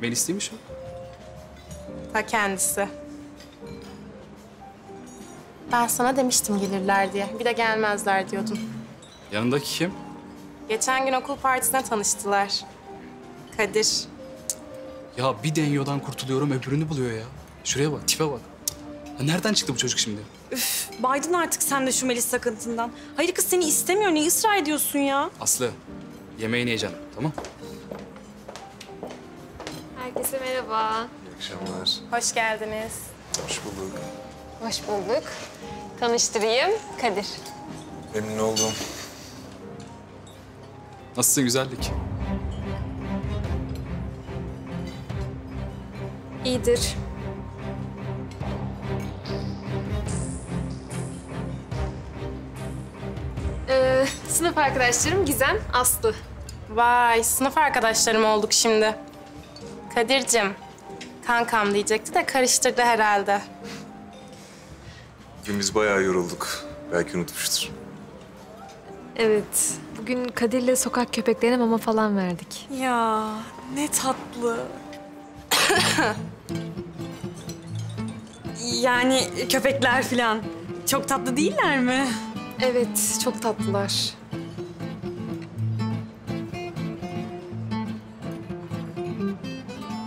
Melis değil mi? Ta kendisi. Ben sana demiştim gelirler diye. Bir de gelmezler diyordum. Yanındaki kim? Geçen gün okul partisine tanıştılar. Kadir. Ya bir denyodan kurtuluyorum öbürünü buluyor ya. Şuraya bak, tipe bak. Ya nereden çıktı bu çocuk şimdi? Baydın artık sen de şu Melis sakıntından. Hayır kız seni istemiyor. Ne ısrar ediyorsun ya? Aslı, yemeğini yiyeceksin, tamam? Herkese merhaba. İyi akşamlar. Hoş geldiniz. Hoş bulduk. Hoş bulduk. Tanıştırayım. Kadir. Memnun oldum. Nasılsın güzellik? İyidir. Ee, sınıf arkadaşlarım Gizem, Aslı. Vay, sınıf arkadaşlarım olduk şimdi. Kadir'cim, kankam diyecekti de karıştırdı herhalde. Bugün biz bayağı yorulduk. Belki unutmuştur. Evet. Bugün Kadir'le sokak köpeklerine mama falan verdik. Ya ne tatlı. yani köpekler falan. Çok tatlı değiller mi? Evet, çok tatlılar.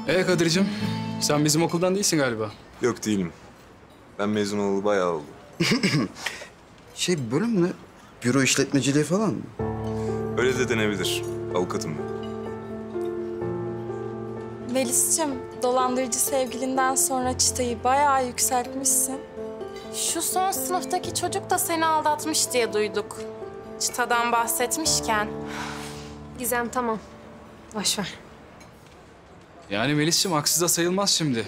Ee Kadir'cim, sen bizim okuldan değilsin galiba. Yok değilim. Ben mezun olalı bayağı oldu. Şey bölüm ne? Büro işletmeciliği falan mı? Öyle de denebilir. Avukatım ben. Melis'cim, dolandırıcı sevgilinden sonra çıtayı bayağı yükseltmişsin. Şu son sınıftaki çocuk da seni aldatmış diye duyduk. Çıtadan bahsetmişken. Gizem tamam. Boş ver. Yani Melis'ciğim haksız da sayılmaz şimdi.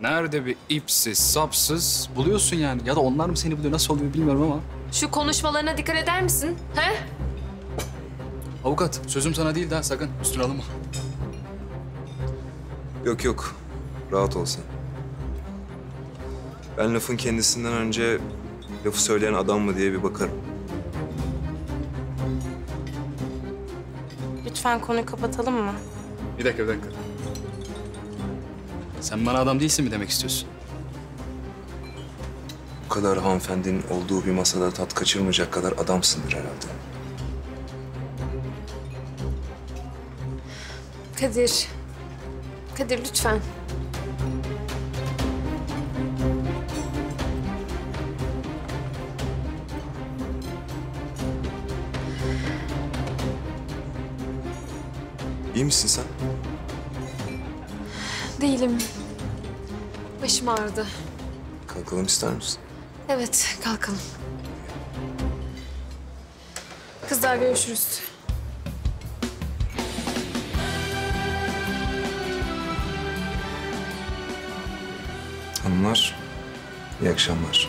Nerede bir ipsiz, sapsız buluyorsun yani. Ya da onlar mı seni buluyor, nasıl oluyor bilmiyorum ama. Şu konuşmalarına dikkat eder misin? He? Avukat, sözüm sana değil daha sakın üstüne alınma. Yok yok. Rahat ol sen. Ben lafın kendisinden önce lafı söyleyen adam mı diye bir bakarım. Lütfen konuyu kapatalım mı? Bir dakika, bir dakika. Sen bana adam değilsin mi demek istiyorsun? Bu kadar hanımefendinin olduğu bir masada tat kaçırmayacak kadar adamsındır herhalde. Kadir. Kadir lütfen. İyi misin sen? Değilim. Başım ağrıdı. Kalkalım ister misin? Evet, kalkalım. Kızlar görüşürüz. Hanımlar, iyi akşamlar.